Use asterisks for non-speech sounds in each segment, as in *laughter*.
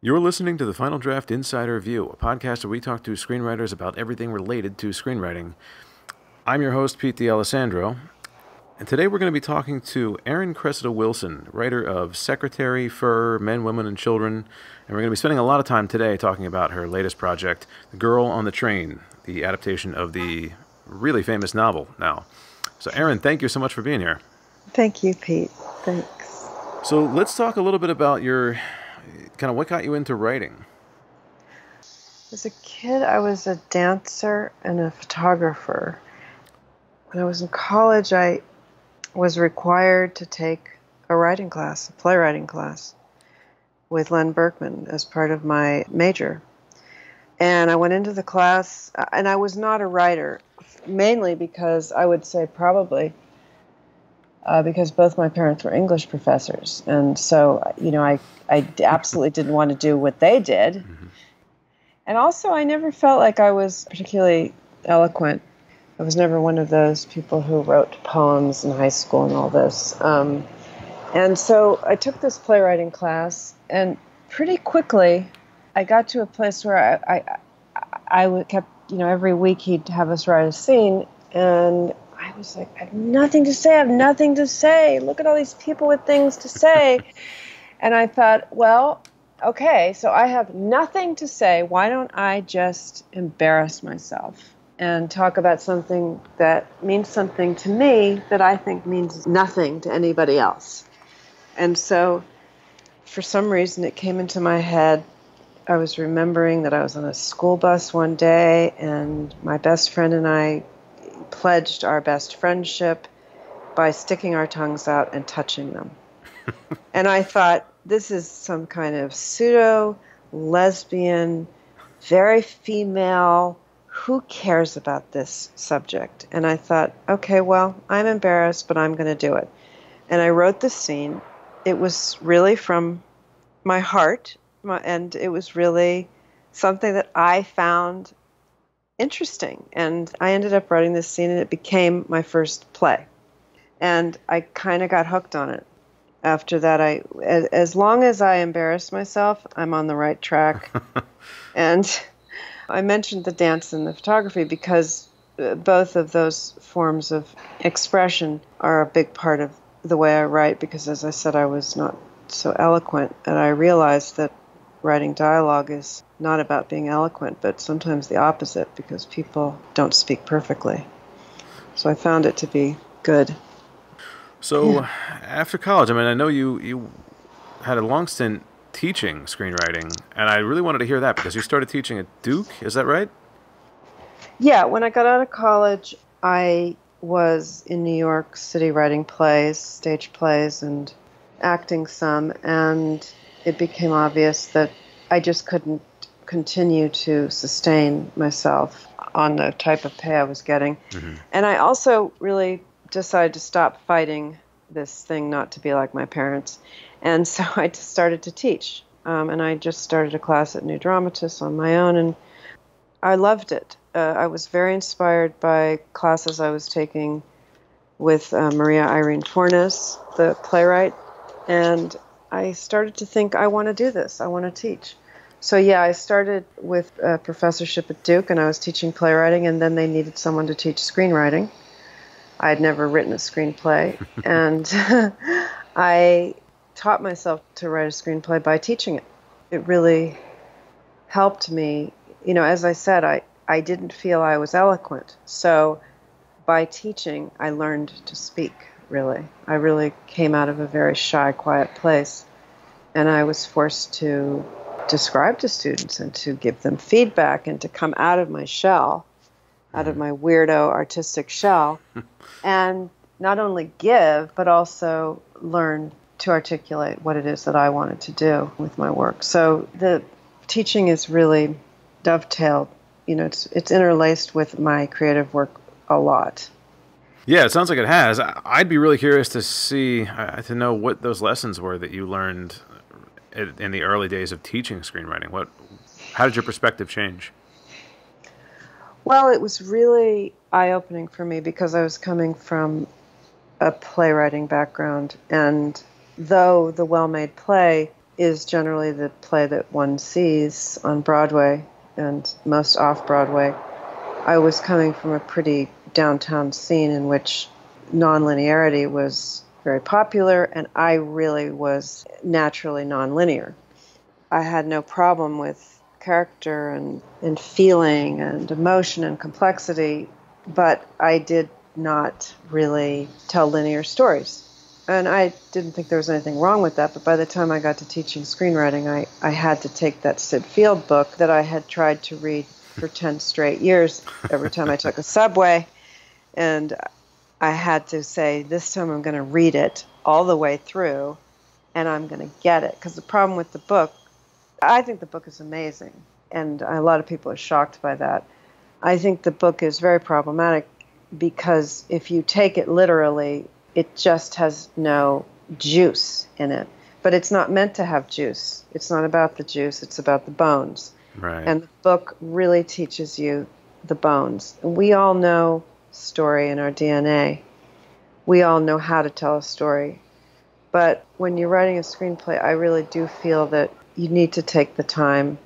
You're listening to the Final Draft Insider View, a podcast where we talk to screenwriters about everything related to screenwriting. I'm your host, Pete D'Alessandro, and today we're going to be talking to Erin Cressida Wilson, writer of Secretary, Fur, Men, Women, and Children, and we're going to be spending a lot of time today talking about her latest project, The Girl on the Train, the adaptation of the really famous novel now. So, Erin, thank you so much for being here. Thank you, Pete. Thanks. So, let's talk a little bit about your kind of what got you into writing? As a kid, I was a dancer and a photographer. When I was in college, I was required to take a writing class, a playwriting class, with Len Berkman as part of my major. And I went into the class, and I was not a writer, mainly because I would say probably uh, because both my parents were English professors, and so you know I I absolutely didn't want to do what they did, mm-hmm. and also I never felt like I was particularly eloquent. I was never one of those people who wrote poems in high school and all this. Um, and so I took this playwriting class, and pretty quickly I got to a place where I, I, I kept, you know, every week he'd have us write a scene, and was like, I have nothing to say. I have nothing to say. Look at all these people with things to say. *laughs* and I thought, well, okay, so I have nothing to say. Why don't I just embarrass myself and talk about something that means something to me that I think means nothing to anybody else? And so for some reason, it came into my head. I was remembering that I was on a school bus one day, and my best friend and I pledged our best friendship by sticking our tongues out and touching them. *laughs* and I thought, this is some kind of pseudo lesbian, very female. Who cares about this subject? And I thought, okay, well, I'm embarrassed, but I'm going to do it. And I wrote the scene. It was really from my heart, and it was really something that I found interesting. And I ended up writing this scene, and it became my first play. And I kind of got hooked on it. After that, I, as long as I embarrass myself, I'm on the right track. *laughs* and I mentioned the dance and the photography because uh, both of those forms of expression are a big part of the way I write. Because, as I said, I was not so eloquent, and I realized that writing dialogue is not about being eloquent, but sometimes the opposite because people don't speak perfectly. So I found it to be good. So yeah. after college, I mean, I know you you had a long stint teaching screenwriting, and I really wanted to hear that because you started teaching at Duke. Is that right? Yeah. When I got out of college, I was in New York City writing plays, stage plays, and acting some, and it became obvious that I just couldn't continue to sustain myself on the type of pay I was getting. Mm-hmm. And I also really decided to stop fighting this thing not to be like my parents. And so *laughs* I just started to teach. Um, and I just started a class at New Dramatists on my own, and I loved it. Uh, I was very inspired by classes I was taking with uh, Maria Irene Fornes, the playwright, and I started to think I want to do this. I want to teach. So yeah, I started with a professorship at Duke, and I was teaching playwriting, and then they needed someone to teach screenwriting. I had never written a screenplay, *laughs* and *laughs* I taught myself to write a screenplay by teaching it. It really helped me. You know, as I said, I, I didn't feel I was eloquent. So by teaching, I learned to speak, really. I really came out of a very shy, quiet place. And I was forced to describe to students and to give them feedback and to come out of my shell, out of mm-hmm. my weirdo artistic shell, *laughs* and not only give, but also learn to articulate what it is that I wanted to do with my work. So the teaching is really dovetailed, you know, it's, it's interlaced with my creative work a lot. Yeah, it sounds like it has. I'd be really curious to see, uh, to know what those lessons were that you learned in the early days of teaching screenwriting? What, how did your perspective change? Well, it was really eye opening for me because I was coming from a playwriting background, and though the well made play is generally the play that one sees on Broadway and most off Broadway. I was coming from a pretty downtown scene in which nonlinearity was very popular, and I really was naturally nonlinear. I had no problem with character and, and feeling and emotion and complexity, but I did not really tell linear stories. And I didn't think there was anything wrong with that, but by the time I got to teaching screenwriting, I, I had to take that Sid Field book that I had tried to read for 10 straight years every time I took a subway. And I had to say, this time I'm going to read it all the way through and I'm going to get it. Because the problem with the book, I think the book is amazing. And a lot of people are shocked by that. I think the book is very problematic because if you take it literally, it just has no juice in it. But it's not meant to have juice. It's not about the juice, it's about the bones. Right. And the book really teaches you the bones. And we all know story in our DNA. We all know how to tell a story. But when you're writing a screenplay, I really do feel that you need to take the time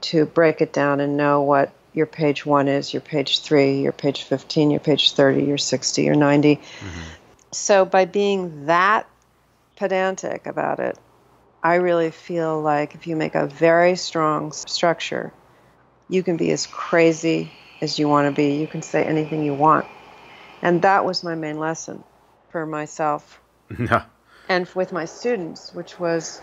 to break it down and know what your page one is, your page three, your page 15, your page 30, your 60, your 90. Mm-hmm. So by being that pedantic about it, I really feel like if you make a very strong structure, you can be as crazy as you want to be. You can say anything you want. And that was my main lesson for myself *laughs* and with my students, which was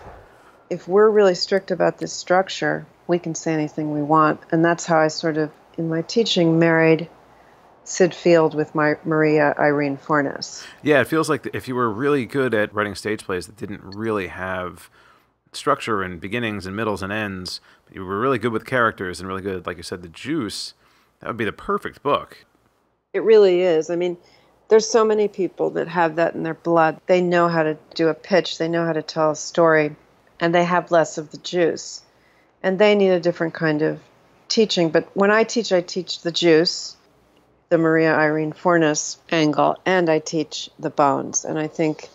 if we're really strict about this structure, we can say anything we want. And that's how I sort of, in my teaching, married Sid Field with my Maria Irene Fornes. Yeah, it feels like if you were really good at writing stage plays that didn't really have structure and beginnings and middles and ends, you were really good with characters and really good, like you said, the juice, that would be the perfect book. It really is. I mean, there's so many people that have that in their blood. They know how to do a pitch, they know how to tell a story, and they have less of the juice. And they need a different kind of teaching. But when I teach, I teach the juice the Maria Irene Fornes angle, and I teach the bones. And I think,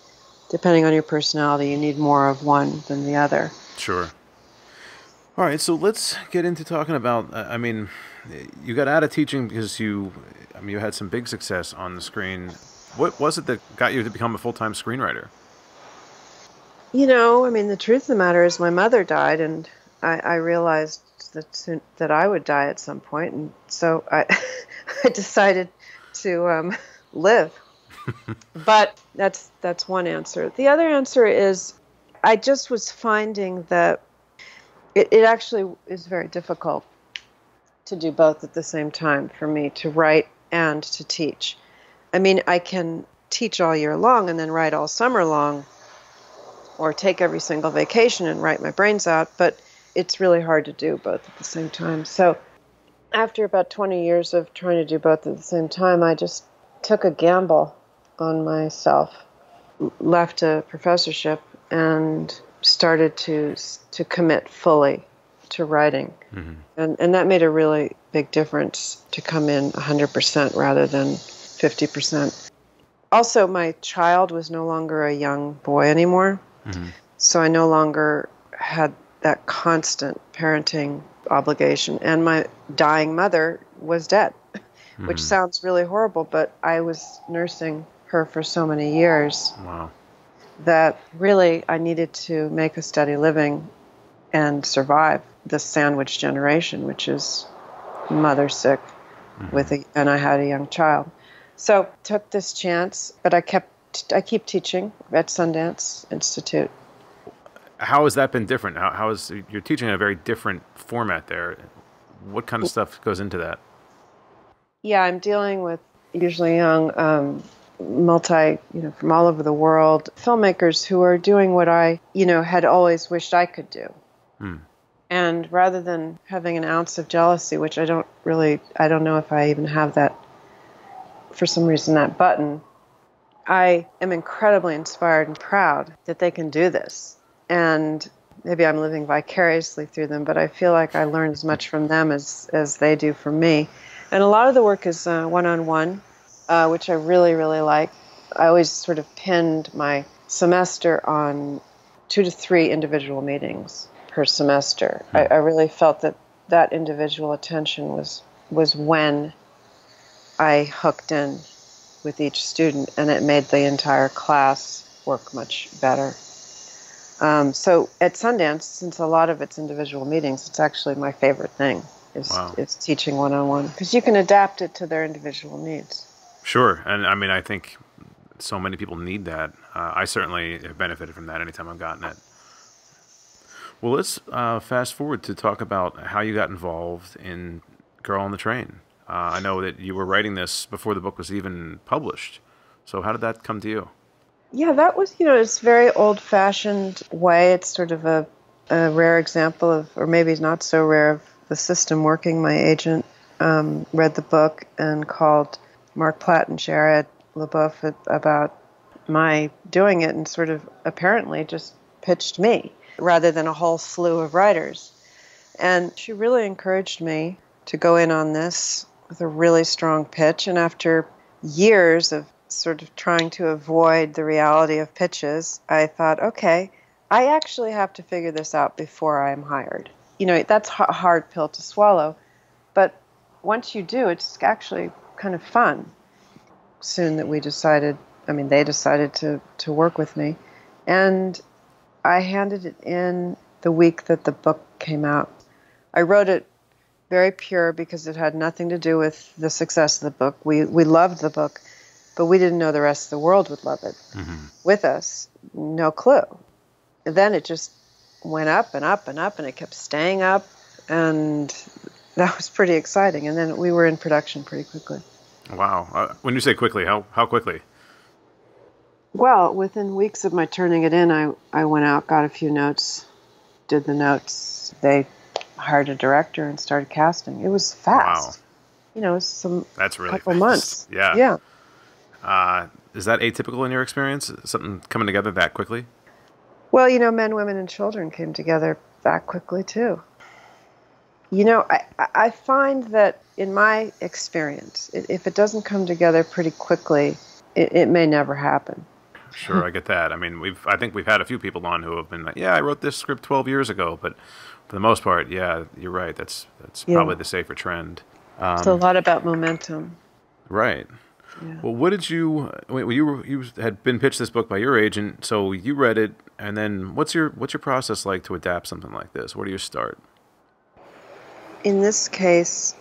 depending on your personality, you need more of one than the other. Sure. All right, so let's get into talking about. Uh, I mean, you got out of teaching because you, I mean, you had some big success on the screen. What was it that got you to become a full time screenwriter? You know, I mean, the truth of the matter is, my mother died, and I, I realized that that I would die at some point, and so I *laughs* I decided to um, live. *laughs* but that's that's one answer. The other answer is I just was finding that it, it actually is very difficult to do both at the same time for me to write and to teach. I mean, I can teach all year long and then write all summer long, or take every single vacation and write my brains out, but it's really hard to do both at the same time. So after about 20 years of trying to do both at the same time, I just took a gamble on myself, left a professorship, and started to to commit fully to writing, mm-hmm. and and that made a really big difference to come in 100% rather than 50%. Also, my child was no longer a young boy anymore, mm-hmm. so I no longer had that constant parenting obligation. And my dying mother was dead, *laughs* mm-hmm. which sounds really horrible, but I was nursing her for so many years wow. that really I needed to make a steady living and survive this sandwich generation, which is mother sick mm-hmm. with a, and I had a young child. So took this chance, but I kept I keep teaching at Sundance Institute how has that been different? How, how is you're teaching a very different format there? What kind of stuff goes into that? Yeah, I'm dealing with usually young, um, multi, you know, from all over the world filmmakers who are doing what I, you know, had always wished I could do. Hmm. And rather than having an ounce of jealousy, which I don't really, I don't know if I even have that, for some reason, that button, I am incredibly inspired and proud that they can do this and maybe I'm living vicariously through them, but I feel like I learn as much from them as, as they do from me. And a lot of the work is one on one, which I really, really like. I always sort of pinned my semester on two to three individual meetings per semester. I, I really felt that that individual attention was was when I hooked in with each student, and it made the entire class work much better. Um, so at Sundance, since a lot of it's individual meetings, it's actually my favorite thing is Wow. is teaching one on one because you can adapt it to their individual needs. Sure, and I mean, I think so many people need that. Uh, I certainly have benefited from that anytime I've gotten it. Well, let's uh, fast forward to talk about how you got involved in Girl on the Train. Uh, I know that you were writing this before the book was even published. So, how did that come to you? Yeah, that was, you know, it's very old fashioned way. It's sort of a, a rare example of, or maybe not so rare, of the system working. My agent um, read the book and called Marc Platt and Jared LeBoff about my doing it and sort of apparently just pitched me rather than a whole slew of writers. And she really encouraged me to go in on this with a really strong pitch. And after years of sort of trying to avoid the reality of pitches, I thought, okay, I actually have to figure this out before I'm hired. You know, that's a hard pill to swallow. But once you do, it's actually kind of fun. Soon that we decided, I mean, they decided to, to work with me. And I handed it in the week that the book came out. I wrote it very pure because it had nothing to do with the success of the book. We we loved the book, but we didn't know the rest of the world would love it with us. No clue. And then it just went up and up and up, and it kept staying up, and *laughs* that was pretty exciting. And then we were in production pretty quickly. Wow. Uh, when you say quickly, how, how quickly? Well, within weeks of my turning it in, I, I went out, got a few notes, did the notes. They hired a director and started casting. It was fast. Wow. You know, some That's really couple fast. months. Yeah. Yeah. Uh, is that atypical in your experience? Something coming together that quickly? Well, you know, men, women, and children came together that quickly too. You know, I, I- I find that in my experience, if it doesn't come together pretty quickly, it, it may never happen. Sure, I get that. I mean, we've I think we've had a few people on who have been like, "Yeah, I wrote this script 12 years ago," but for the most part, yeah, you're right. That's that's Yeah. probably the safer trend. Um, it's a lot about momentum. Right. Yeah. Well, what did you? Well, you were, you had been pitched this book by your agent, so you read it, and then what's your what's your process like to adapt something like this? Where do you start? in this case,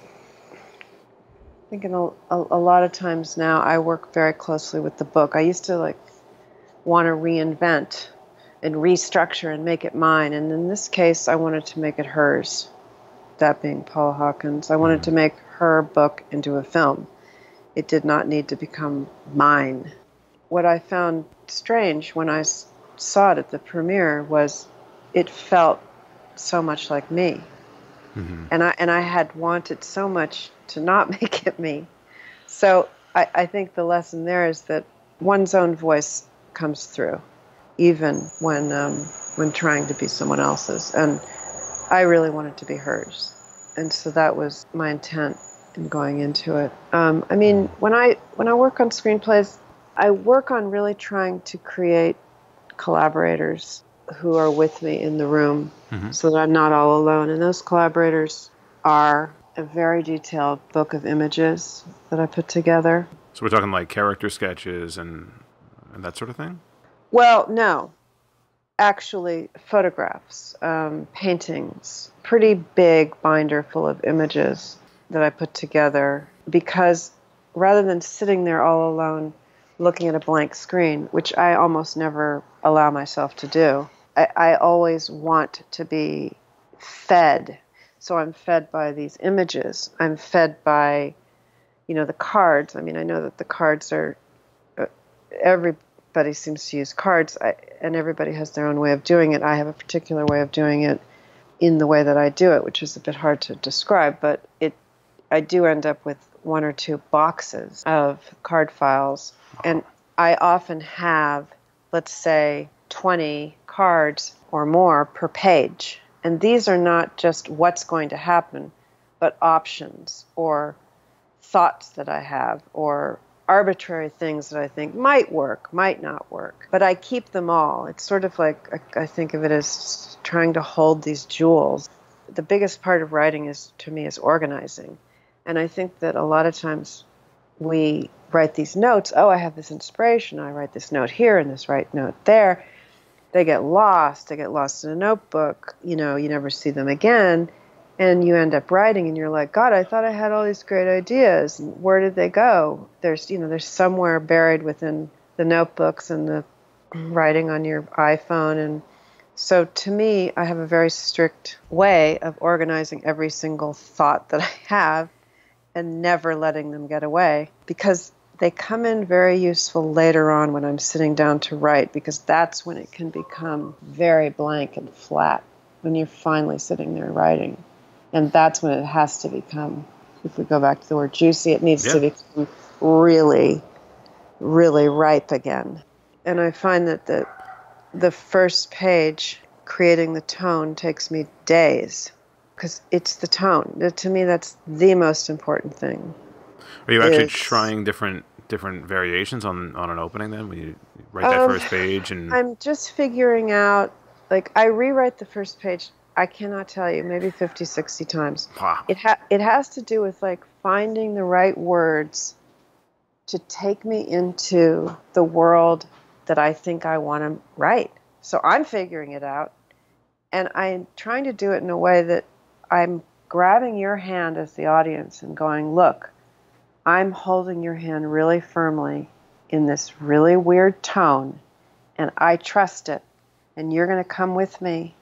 I think in a, a, a lot of times now I work very closely with the book. I used to like want to reinvent and restructure and make it mine, and in this case, I wanted to make it hers. That being Paula Hawkins, I wanted hmm. to make her book into a film. It did not need to become mine. What I found strange when I saw it at the premiere was it felt so much like me mm-hmm. and I and I had wanted so much to not *laughs* make it me. So I, I think the lesson there is that one's own voice comes through, even when um, when trying to be someone else's. And I really wanted to be hers, and so that was my intent in going into it. Um, I mean, when I when I work on screenplays, I work on really trying to create collaborators who are with me in the room so that I'm not all alone. And those collaborators are a very detailed book of images that I put together. So we're talking like character sketches and and that sort of thing. Well, no, actually, photographs, um, paintings, pretty big binder full of images that I put together because rather than sitting there all alone looking at a blank screen, which I almost never allow myself to do, I, I always want to be fed. So I'm fed by these images. I'm fed by, you know, the cards. I mean, I know that the cards are everybody seems to use cards I, and everybody has their own way of doing it. I have a particular way of doing it in the way that i do it which is a bit hard to describe but it i do end up with one or two boxes of card files. And i often have let's say 20 cards or more per page. And these are not just what's going to happen but options or thoughts that I have or arbitrary things that I think might work, might not work, but I keep them all. It's sort of like I think of it as trying to hold these jewels. The biggest part of writing is to me is organizing. And I think that a lot of times we write these notes, oh, I have this inspiration, I write this note here and this right note there. They get lost, they get lost in a notebook, you know, you never see them again and you end up writing and you're like god i thought i had all these great ideas. Where did they go? There's you know there's somewhere buried within the notebooks and the writing on your iphone. And so to me i have a very strict way of organizing every single thought that i have and never letting them get away because they come in very useful later on when i'm sitting down to write because that's when it can become very blank and flat when you're finally sitting there writing and that's when it has to become if we go back to the word juicy it needs yeah. to become really really ripe again. And i find that the the first page creating the tone takes me days because it's the tone. To me that's the most important thing. Are you actually it's, trying different different variations on on an opening then when you write that um, first page and i'm just figuring out like i rewrite the first page I cannot tell you, maybe 50, 60 times. Wow. It, ha- it has to do with like finding the right words to take me into the world that I think I want to write. So I'm figuring it out. And I'm trying to do it in a way that I'm grabbing your hand as the audience and going, look, I'm holding your hand really firmly in this really weird tone, and I trust it. And you're going to come with me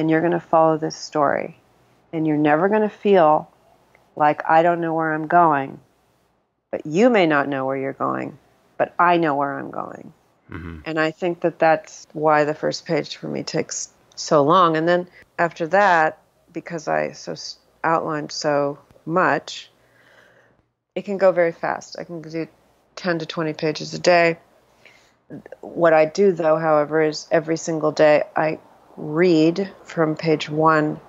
and you're going to follow this story. And you're never going to feel like I don't know where I'm going. But you may not know where you're going, but I know where I'm going. Mm-hmm. And I think that that's why the first page for me takes so long. And then after that, because I so outlined so much, it can go very fast. I can do 10 to 20 pages a day. What I do, though, however, is every single day I read from page one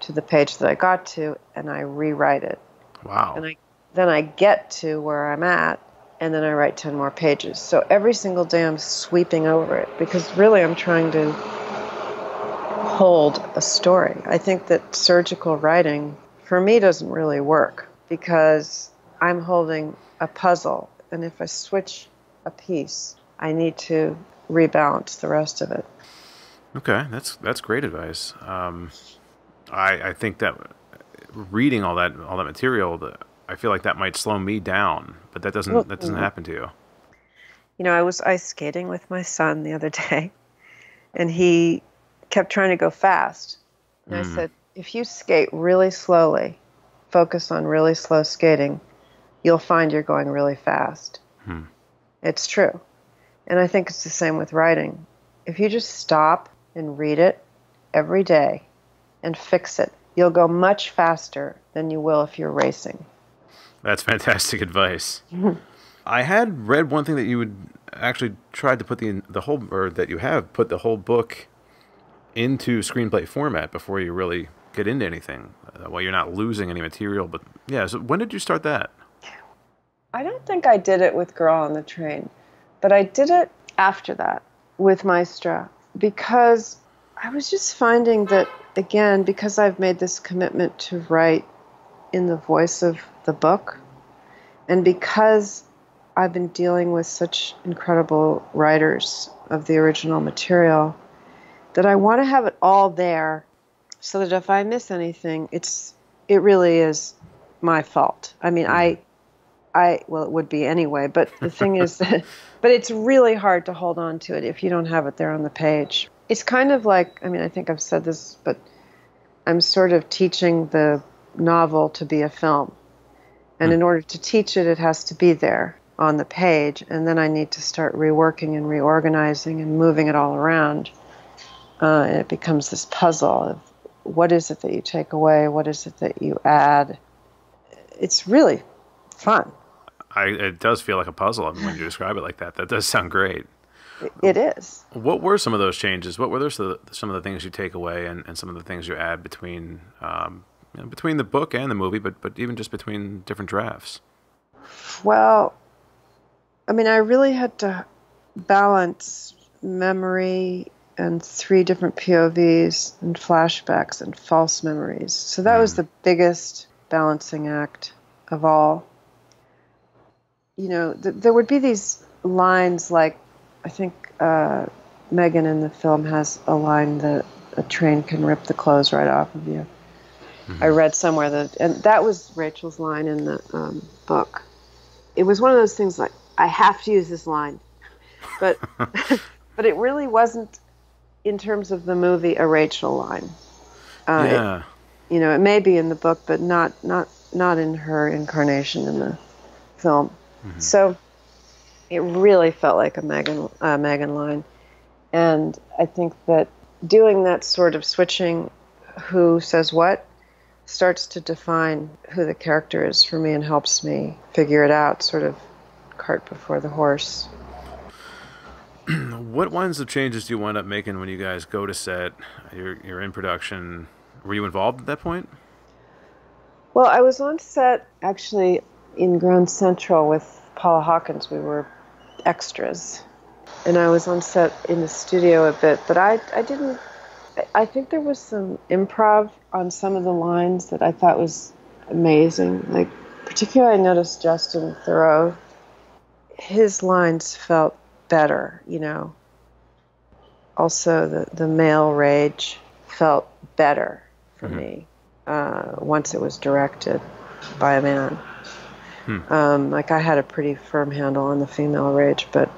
to the page that I got to, and I rewrite it. Wow. And I, then I get to where I'm at, and then I write 10 more pages. So every single day I'm sweeping over it because really I'm trying to hold a story. I think that surgical writing for me doesn't really work because I'm holding a puzzle, and if I switch a piece, I need to rebalance the rest of it. Okay, that's that's great advice. Um, I I think that reading all that all that material, I feel like that might slow me down, but that doesn't well, that doesn't happen to you. You know, I was ice skating with my son the other *laughs* day, and he kept trying to go fast. And mm. I hmm. said, if you skate really slowly, focus on really slow skating, you'll find you're going really fast. Hmm. It's true. And I think it's the same with writing. If you just stop and read it every day and fix it. You'll go much faster than you will if you're racing. That's fantastic *laughs* advice. *laughs* I had read one thing that you would actually tried to put the the whole or that you have put the whole book into screenplay format before you really get into anything. Uh, while you're not losing any material, but yeah. So when did you start that? I don't think I did it with Girl on the Train, but I did it after that with Maestra because I was just finding that, again, because I've made this commitment to write in the voice of the book, and because I've been dealing with such incredible writers of the original material, that I want to have it all there so that if I miss anything, it's it really is my fault. I mean, I I well, it would be anyway. But the thing is, *laughs* but it's really hard to hold on to it if you don't have it there on the page. It's kind of like I mean, I think I've said this, but I'm sort of teaching the novel to be a film, and in hmm. order to teach it, it has to be there on the page, and then I need to start reworking and reorganizing and moving it all around. Uh, and it becomes this puzzle of what is it that you take away, what is it that you add. It's really fun. I, it does feel like a puzzle when you *sighs* describe it like that. That does sound great. It is. What were some of those changes? What were those some of the things you take away and, and some of the things you add between um, you know, between the book and the movie, but but even just between different drafts? Well, I mean, I really had to balance memory and three different POVs and flashbacks and false memories. So that mm. was the biggest balancing act of all. You know, th- there would be these lines like, I think uh, Megan in the film has a line that a train can rip the clothes right off of you. Mm-hmm. I read somewhere that, and that was Rachel's line in the um, book. It was one of those things like, I have to use this line, *laughs* but *laughs* but it really wasn't in terms of the movie a Rachel line. Uh, yeah. It, you know, it may be in the book, but not not not in her incarnation in the film. Mm-hmm. So it really felt like a Megan uh, Megan line, and I think that doing that sort of switching, who says what, starts to define who the character is for me and helps me figure it out, sort of cart before the horse. *clears throat* what kinds of changes do you wind up making when you guys go to set? You're, you're in production. Were you involved at that point? Well, I was on set actually in Grand Central with Paula Hawkins. We were extras. And I was on set in the studio a bit, but I, I didn't. I think there was some improv on some of the lines that I thought was amazing. Like, particularly, I noticed Justin Theroux, His lines felt better, you know. Also, the, the male rage felt better for mm-hmm. me uh, once it was directed by a man. Hmm. Um, like I had a pretty firm handle on the female rage, but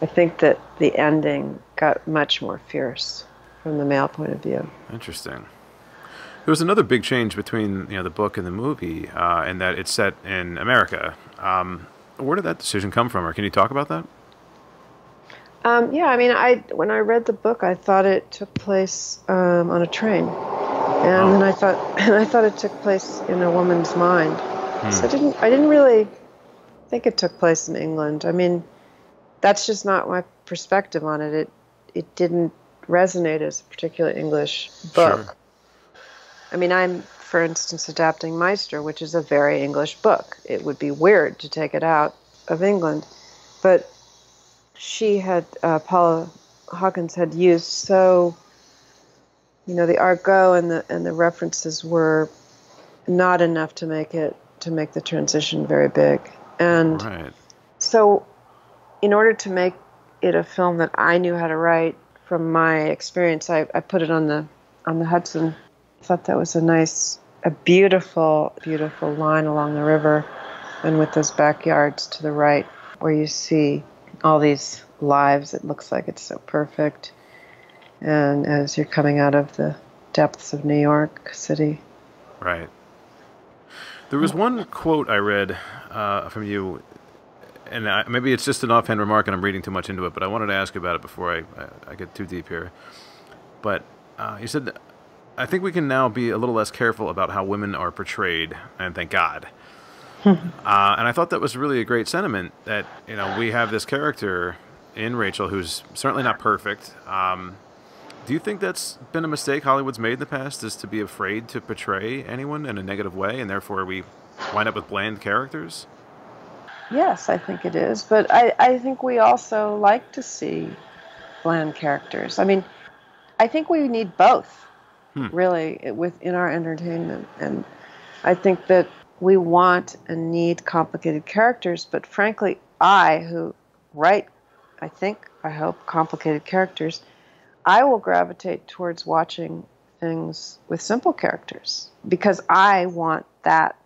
I think that the ending got much more fierce from the male point of view. Interesting. There was another big change between you know the book and the movie, uh, in that it's set in America. Um, where did that decision come from, or can you talk about that? Um, yeah, I mean, I when I read the book, I thought it took place um, on a train, and oh. then I thought, *laughs* and I thought it took place in a woman's mind. Hmm. So I didn't, I didn't really think it took place in England. I mean, that's just not my perspective on it. It, it didn't resonate as a particular English book. Sure. I mean, I'm, for instance, adapting Maestra, which is a very English book. It would be weird to take it out of England, but she had uh, Paula Hawkins had used so you know the argot and the and the references were not enough to make it to make the transition very big and right. so in order to make it a film that I knew how to write from my experience I, I put it on the on the Hudson I thought that was a nice a beautiful beautiful line along the river and with those backyards to the right where you see all these lives. It looks like it's so perfect. And as you're coming out of the depths of New York City. Right. There was one quote I read uh, from you, and I, maybe it's just an offhand remark and I'm reading too much into it, but I wanted to ask about it before I, I, I get too deep here. But uh, you said, I think we can now be a little less careful about how women are portrayed, and thank God. *laughs* uh, and I thought that was really a great sentiment that you know we have this character in Rachel who's certainly not perfect. Um, do you think that's been a mistake Hollywood's made in the past, is to be afraid to portray anyone in a negative way, and therefore we wind up with bland characters? Yes, I think it is. But I, I think we also like to see bland characters. I mean, I think we need both, hmm. really, within our entertainment. And I think that we want and need complicated characters, but frankly, I, who write, I think, I hope, complicated characters, I will gravitate towards watching things with simple characters because I want that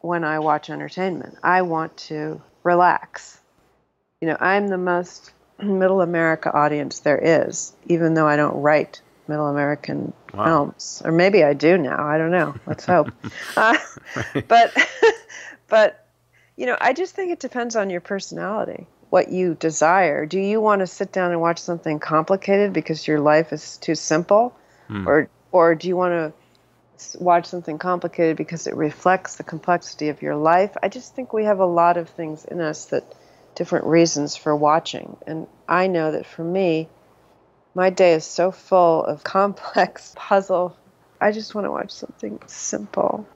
when I watch entertainment. I want to relax. You know, I'm the most middle America audience there is, even though I don't write Middle American wow. films, or maybe I do now. I don't know. Let's hope. *laughs* uh, but, *laughs* but you know, I just think it depends on your personality, what you desire. Do you want to sit down and watch something complicated because your life is too simple, hmm. or or do you want to watch something complicated because it reflects the complexity of your life? I just think we have a lot of things in us that different reasons for watching, and I know that for me my day is so full of *laughs* complex puzzle. I just want to watch something simple.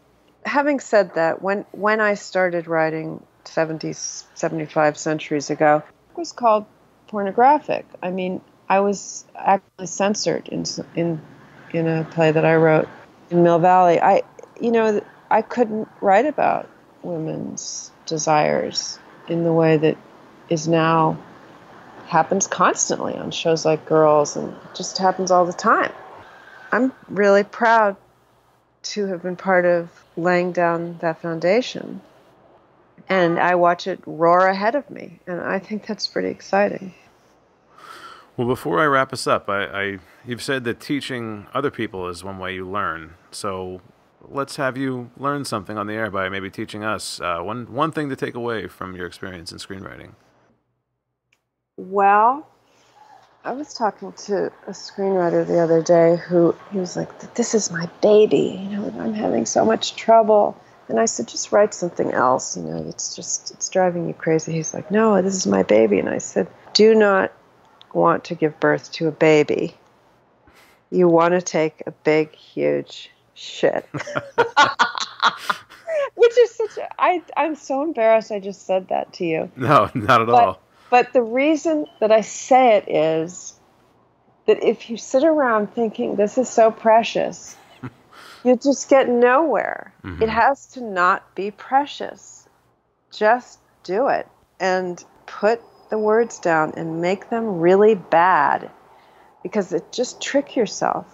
Having said that, when when I started writing 70, 75 centuries ago, was called pornographic. I mean, I was actually censored in in in a play that I wrote in Mill Valley. I, you know, I couldn't write about women's desires in the way that is now happens constantly on shows like Girls and just happens all the time. I'm really proud to have been part of laying down that foundation. And I watch it roar ahead of me, and I think that's pretty exciting. Well, before I wrap us up, I, I you've said that teaching other people is one way you learn. So let's have you learn something on the air by maybe teaching us uh, one one thing to take away from your experience in screenwriting. Well, I was talking to a screenwriter the other day who he was like, "This is my baby. You know, I'm having so much trouble." And I said, "Just write something else. You know, it's just it's driving you crazy." He's like, "No, this is my baby." And I said, "Do not want to give birth to a baby. You want to take a big, huge shit." *laughs* Which is such a, I, I'm so embarrassed I just said that to you. No, not at but, all. But the reason that I say it is that if you sit around thinking this is so precious, you just get nowhere. Mm-hmm. It has to not be precious. Just do it and put the words down and make them really bad because it just trick yourself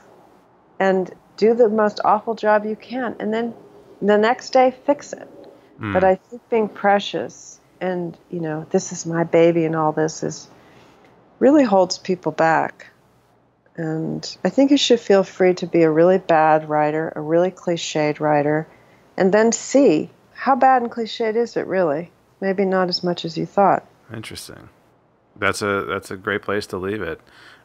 and do the most awful job you can and then the next day fix it. Mm. But I think being precious and you know this is my baby and all this is really holds people back and i think you should feel free to be a really bad writer a really cliched writer and then see how bad and cliched is it really maybe not as much as you thought interesting that's a that's a great place to leave it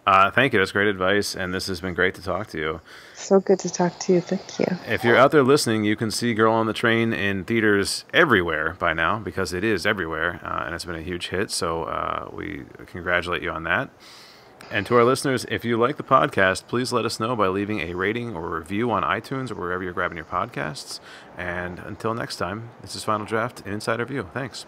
uh, thank you. That's great advice, and this has been great to talk to you. So good to talk to you. Thank you. If you're out there listening, you can see Girl on the Train in theaters everywhere by now because it is everywhere, uh, and it's been a huge hit. So uh, we congratulate you on that. And to our listeners, if you like the podcast, please let us know by leaving a rating or review on iTunes or wherever you're grabbing your podcasts. And until next time, this is Final Draft Insider View. Thanks.